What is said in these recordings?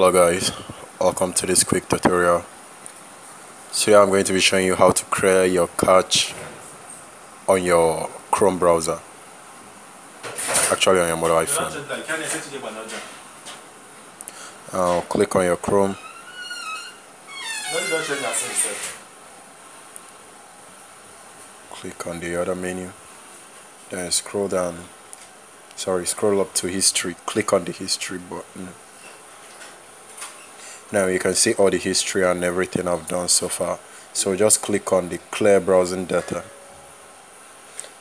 hello guys. Welcome to this quick tutorial. Today i'm going to be showing you how to clear your cache on your chrome browser. Actually on your mobile iphone. Now click on your chrome. Click on the other menu. Then scroll down. Sorry scroll up to history. Click on the history button now you can see all the history and everything I've done so far. So just click on the clear browsing data.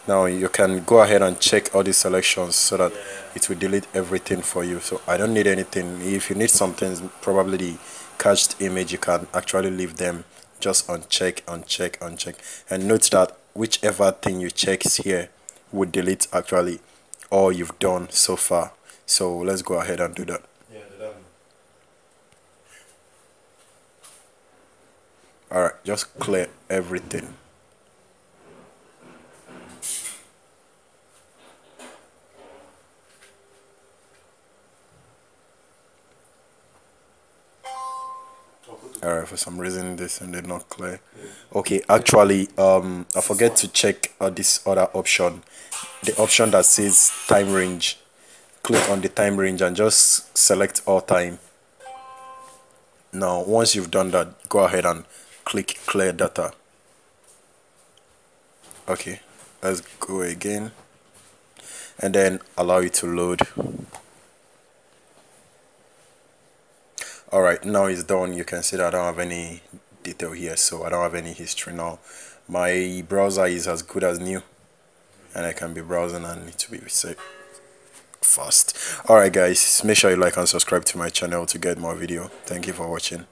Now you can go ahead and check all the selections so that it will delete everything for you. So I don't need anything. If you need something probably the cached image you can actually leave them. Just uncheck uncheck uncheck. And note that whichever thing you check here would delete actually all you've done so far. So let's go ahead and do that Alright, just clear everything. Alright, for some reason this and did not clear. Okay, actually, um, I forget to check uh, this other option. The option that says time range. Click on the time range and just select all time. Now, once you've done that, go ahead and click clear data. Okay let's go again. And then allow it to load. Alright now it's done. You can see that I don't have any detail here so I don't have any history now. My browser is as good as new and I can be browsing and it to be safe fast. Alright guys make sure you like and subscribe to my channel to get more video. Thank you for watching